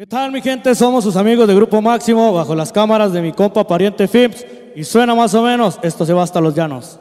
¿Qué tal mi gente? Somos sus amigos de Grupo Máximo bajo las cámaras de mi compa pariente Phipps y suena más o menos, esto se va hasta los llanos.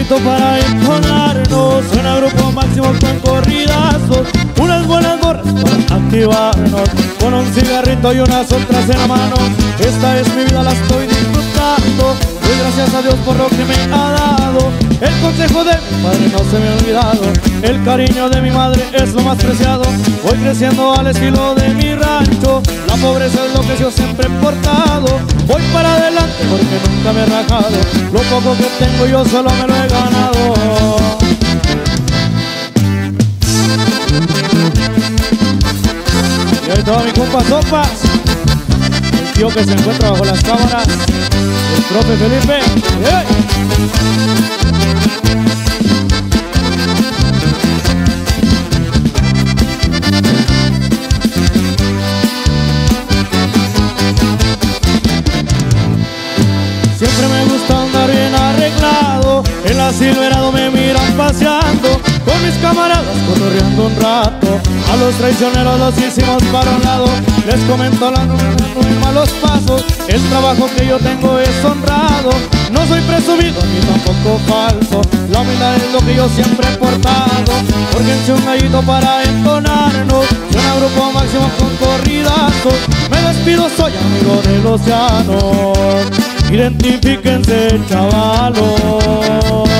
Para entonarnos Suena grupo máximo con corridazos Unas buenas borras para activarnos Con un cigarrito y unas otras en la mano Esta es mi vida, la estoy disfrutando Doy gracias a Dios por lo que me ha dado El consejo de mi padre no se me ha olvidado El cariño de mi madre es lo más preciado Voy creciendo al estilo de mi rancho La pobreza es lo que yo siempre he portado Voy para adelante porque nunca me he rajado. Lo poco que tengo yo solo me lo he ganado. Y ahí toda mi compa Sopas El tío que se encuentra bajo las cámaras El profe Felipe. Siempre me gusta andar bien arreglado. En la Silverado me miran paseando. Con mis camaradas cotorreando un rato. A los traicioneros los hicimos para un lado. Les comento la muy malos pasos. El trabajo que yo tengo es honrado. No soy presumido ni tampoco falso. La humildad es lo que yo siempre he portado. Porque un gallito para entonarnos Suena grupo máximo con corridazos Me despido, soy amigo de los llanos Identifíquense, chavalos.